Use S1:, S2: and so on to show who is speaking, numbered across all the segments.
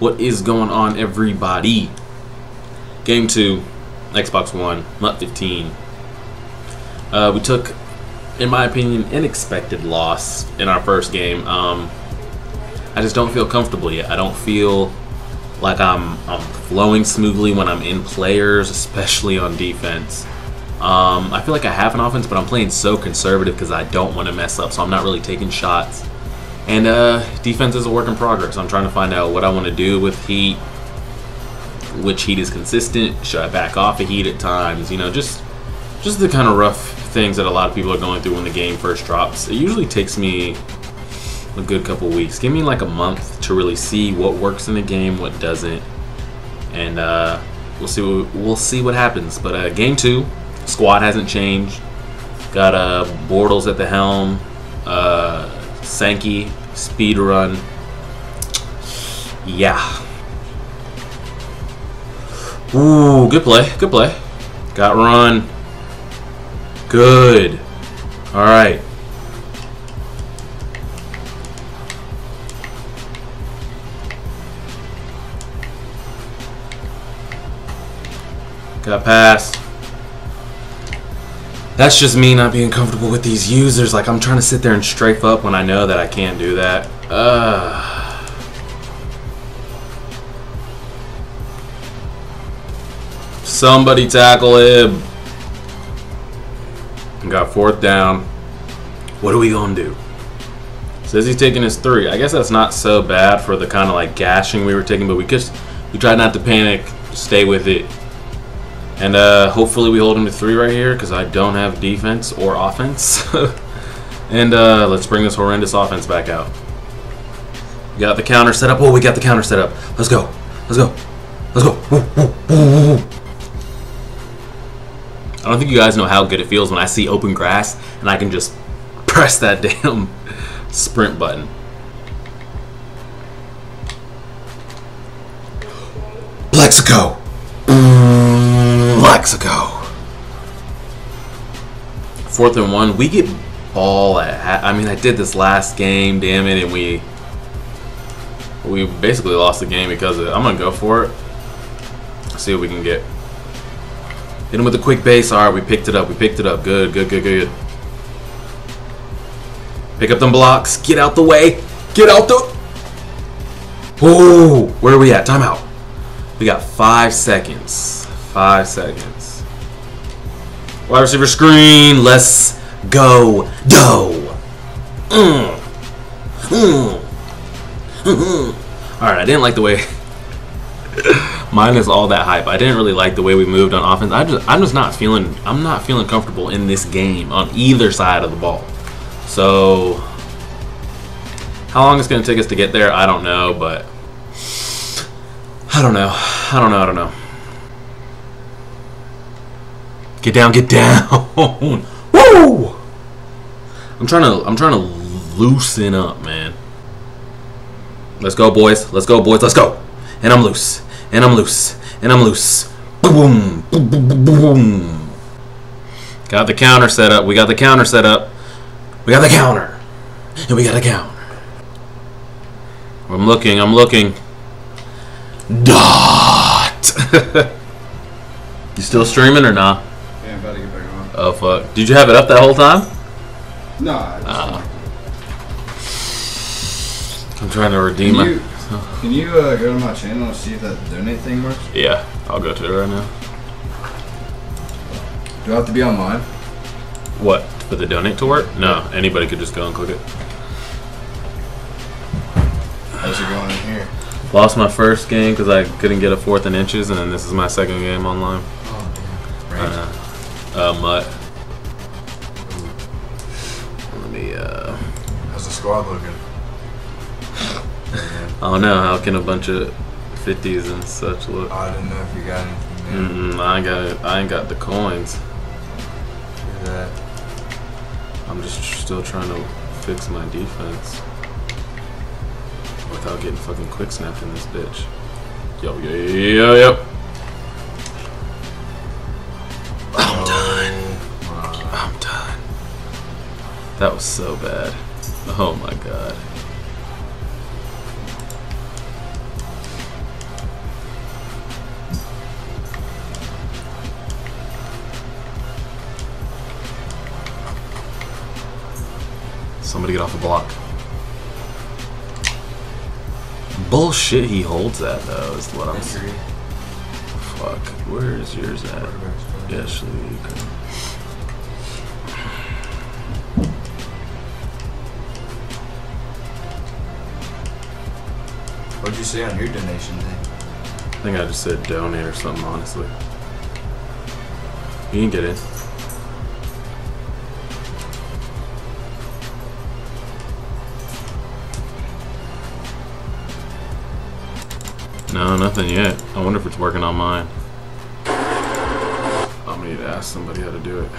S1: What is going on, everybody? Game 2, Xbox One, MUT 15. Uh, we took, in my opinion, an unexpected loss in our first game. Um, I just don't feel comfortable yet. I don't feel like I'm, I'm flowing smoothly when I'm in players, especially on defense. Um, I feel like I have an offense, but I'm playing so conservative because I don't want to mess up, so I'm not really taking shots. And uh, defense is a work in progress. I'm trying to find out what I want to do with Heat, which Heat is consistent. Should I back off a Heat at times? You know, just just the kind of rough things that a lot of people are going through when the game first drops. It usually takes me a good couple weeks. Give me like a month to really see what works in the game, what doesn't, and uh, we'll see. What, we'll see what happens. But uh, game two, squad hasn't changed. Got uh, Bortles at the helm. Uh, Sankey speed run. Yeah. Ooh, good play. Good play. Got run. Good. All right. Got pass. That's just me not being comfortable with these users. Like, I'm trying to sit there and strafe up when I know that I can't do that. Uh. Somebody tackle him. Got fourth down. What are we going to do? Says he's taking his three. I guess that's not so bad for the kind of like gashing we were taking, but we just we tried not to panic, stay with it, and uh, hopefully we hold him to three right here because I don't have defense or offense. and uh, let's bring this horrendous offense back out. We got the counter set up. Oh, we got the counter set up. Let's go. Let's go. Let's go. I don't think you guys know how good it feels when I see open grass and I can just press that damn sprint button. Plaxico. Plaxico. Fourth and one. We get ball at. I mean, I did this last game, damn it, and we we basically lost the game because of it. I'm gonna go for it. See what we can get. Hit him with a quick base. All right, we picked it up. We picked it up. Good, good, good, good. Pick up them blocks. Get out the way. Get out the. Oh, where are we at? Timeout. We got five seconds. Five seconds. Wide receiver screen. Let's go. Go. Mm. Mm. Mm. All right, I didn't like the way. minus all that hype. I didn't really like the way we moved on offense. I just I'm just not feeling I'm not feeling comfortable in this game on either side of the ball. So how long it's going to take us to get there, I don't know, but I don't know. I don't know. I don't know. Get down, get down. Woo! I'm trying to I'm trying to loosen up, man. Let's go, boys. Let's go, boys. Let's go. And I'm loose and I'm loose, and I'm loose. Boom, boom, boom, boom, boom. Got the counter set up. We got the counter set up. We got the counter, and we got a counter. I'm looking. I'm looking. Dot. you still streaming or not?
S2: Yeah, I'm about to get back on.
S1: Oh fuck! Did you have it up that whole time?
S2: No.
S1: Uh, I'm trying to redeem
S2: Can you, can you uh, go to my channel and see if that donate thing works?
S1: Yeah, I'll go to it right now.
S2: Do I have to be online?
S1: What for the donate to work? No, anybody could just go and click it.
S2: How's it going in here?
S1: Lost my first game because I couldn't get a fourth in inches, and then this is my second game online.
S2: Oh, damn.
S1: Uh, uh,
S2: MUT. Squad looking?
S1: I don't know. How can a bunch of fifties and such look?
S2: I didn't know if you got anything there.
S1: Mm-mm, I ain't got. I ain't got the coins.
S2: Look that.
S1: I'm just still trying to fix my defense without getting fucking quick snapped in this bitch. Yo, yo, yo, yo. I'm oh done.
S2: Wow.
S1: I'm done. That was so bad. Oh my god. Somebody get off the block. Bullshit, he holds that though, is what I'm Fuck, where's yours at?
S3: Yes, say on your donation thing?
S1: I think I just said donate or something, honestly. You can get in. No, nothing yet. I wonder if it's working on mine. I'm gonna need to ask somebody how to do it.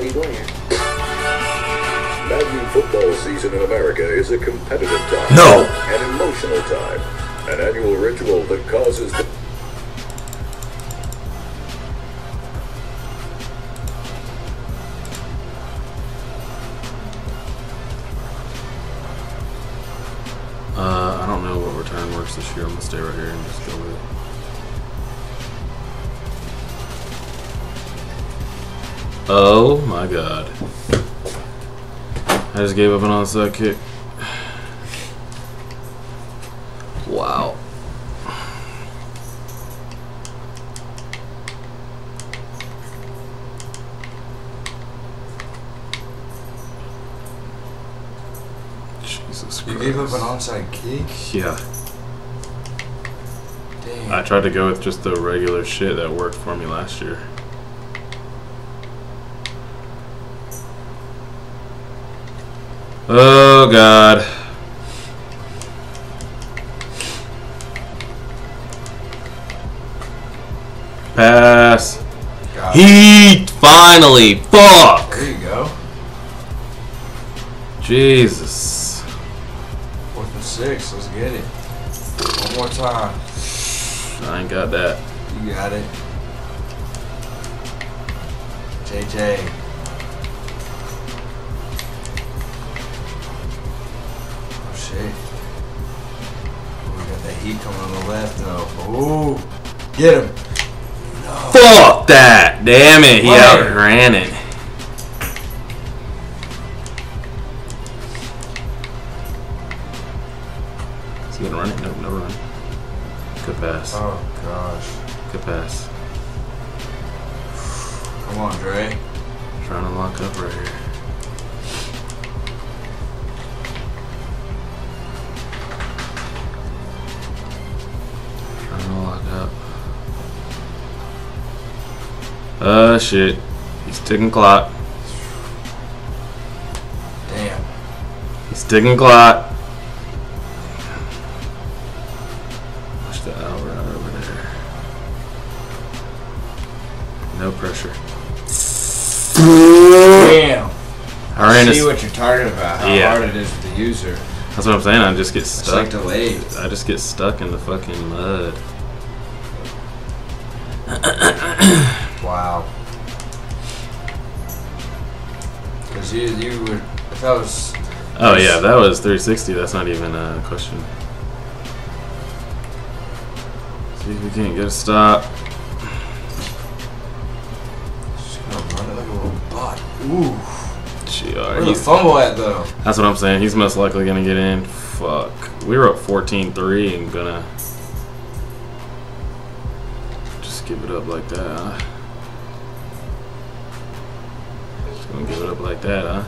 S4: What are you, what are you doing here?
S5: Madden football season in America is a competitive time.
S1: No.
S5: An emotional time. An annual ritual that causes the
S1: Uh, I don't know what return works this year. I'm gonna stay right here and just go with it. Oh my god. I just gave up an onside kick. Wow. Jesus Christ.
S3: You gave up an onside kick?
S1: Yeah.
S3: Damn.
S1: I tried to go with just the regular shit that worked for me last year. Oh god. Pass.
S3: Got it.
S1: Heat finally. Fuck.
S3: There you go.
S1: Jesus.
S3: Fourth and six. Let's get it. One more time.
S1: I ain't got that.
S3: You got it. JJ. Oh, we got that heat coming on the left though. Ooh. Get him.
S1: Fuck that. Damn it. He outran it. Is he gonna run it? Nope, no run. Good pass.
S3: Oh gosh.
S1: Good pass.
S3: Come on, Dre.
S1: Trying to lock up right here. Uh, shit. He's ticking clock.
S3: Damn.
S1: He's ticking clock. Push the hour out over there. No pressure.
S3: Damn.
S1: I
S3: See what you're talking about. How
S1: Yeah.
S3: hard it is for the user.
S1: That's what I'm saying. I just get stuck.
S3: It's like delayed.
S1: I just get stuck in the fucking mud.
S3: Because you, you were, if that was,
S1: Oh yeah, that was 360. That's not even a question. See if we can't get a stop.
S3: just gonna run it like a little bot. Ooh.
S1: Gee,
S3: Where the fumble at though?
S1: That's what I'm saying. He's most likely gonna get in. Fuck. We were up 14-3 and gonna just give it up like that. Like that, huh?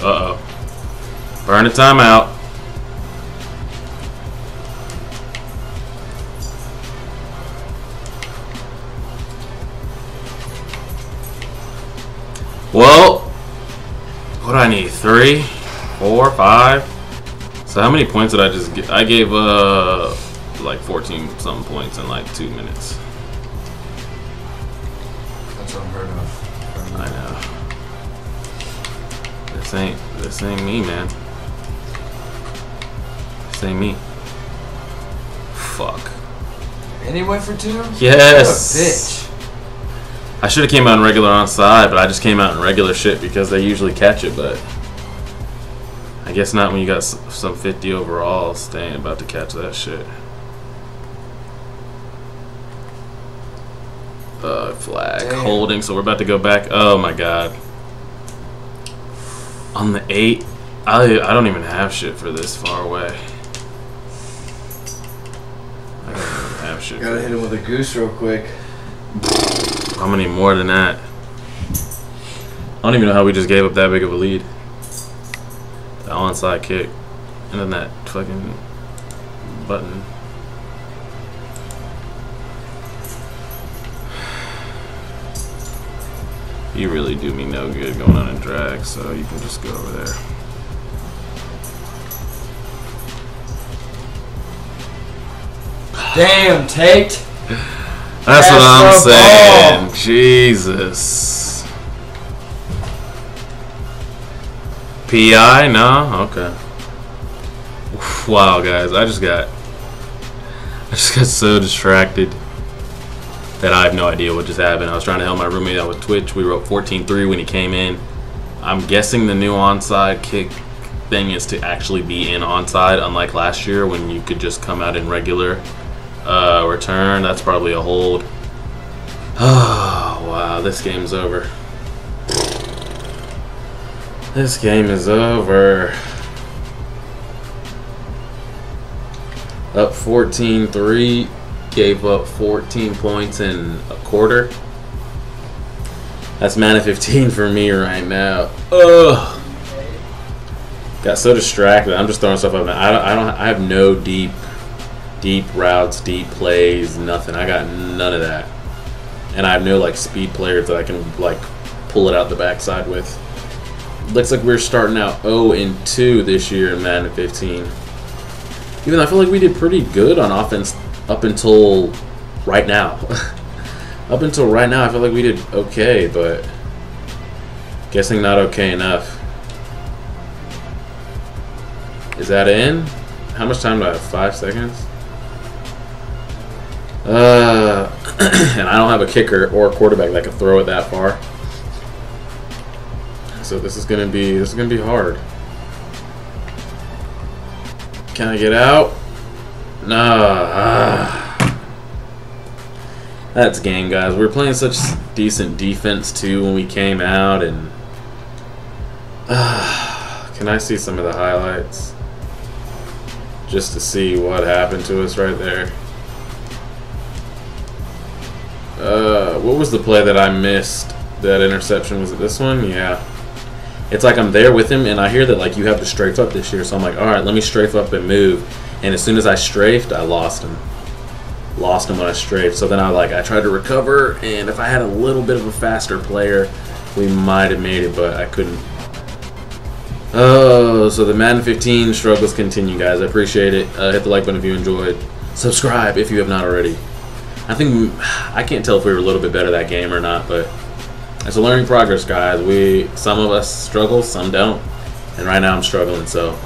S1: Uh oh. Burn a timeout. So how many points did I just get? I gave uh like 14 some points in like two minutes.
S3: That's unheard of.
S1: I know. This ain't this ain't me, man. This ain't me. Fuck.
S3: Anyway for two?
S1: Yes.
S3: Bitch.
S1: I should have came out in regular on side, but I just came out in regular shit because they usually catch it, but guess not when you got some 50 overall staying about to catch that shit. Uh, flag
S3: Damn.
S1: holding, so we're about to go back. Oh my god. On the 8, I, I don't even have shit for this far away. I don't even have shit.
S3: Gotta hit him with a goose real quick.
S1: How many more than that? I don't even know how we just gave up that big of a lead. The onside kick. And then that fucking button. You really do me no good going on a drag, so you can just go over there.
S3: Damn, Tate.
S1: That's what I'm saying.
S3: ball.
S1: Jesus. PI? No? Okay. Wow, guys. I just got. I just got so distracted that I have no idea what just happened. I was trying to help my roommate out with Twitch. We wrote 14 3 when he came in. I'm guessing the new onside kick thing is to actually be in onside, unlike last year when you could just come out in regular uh, return. That's probably a hold. Oh, wow. This game's over. This game is over. Up 14 3. Gave up 14 points in a quarter. That's Madden 15 for me right now. Ugh. Got so distracted. I'm just throwing stuff up. I don't. I don't. I have no deep, deep routes, deep plays, nothing. I got none of that, and I have no like speed players that I can like pull it out the backside with. Looks like we're starting out 0 and 2 this year in Madden 15. Even though I feel like we did pretty good on offense up until right now. up until right now, I feel like we did okay, but guessing not okay enough. Is that in? How much time do I have? Five seconds? Uh, and I don't have a kicker or a quarterback that can throw it that far. So this is gonna be this is gonna be hard. Can I get out? Nah. Ah. That's game, guys. We were playing such decent defense too when we came out, and Ah, can I see some of the highlights? Just to see what happened to us right there. Uh, what was the play that I missed? That interception was it this one? Yeah. It's like I'm there with him, and I hear that like you have to strafe up this year. So I'm like, all right, let me strafe up and move. And as soon as I strafed, I lost him. Lost him when I strafed. So then I like I tried to recover, and if I had a little bit of a faster player, we might have made it, but I couldn't. Oh, so the Madden 15 struggles continue, guys. I appreciate it. Uh, hit the like button if you enjoyed. Subscribe if you have not already. I think I can't tell if we were a little bit better that game or not, but it's a learning progress, guys. We some of us struggle, some don't, and right now I'm struggling. So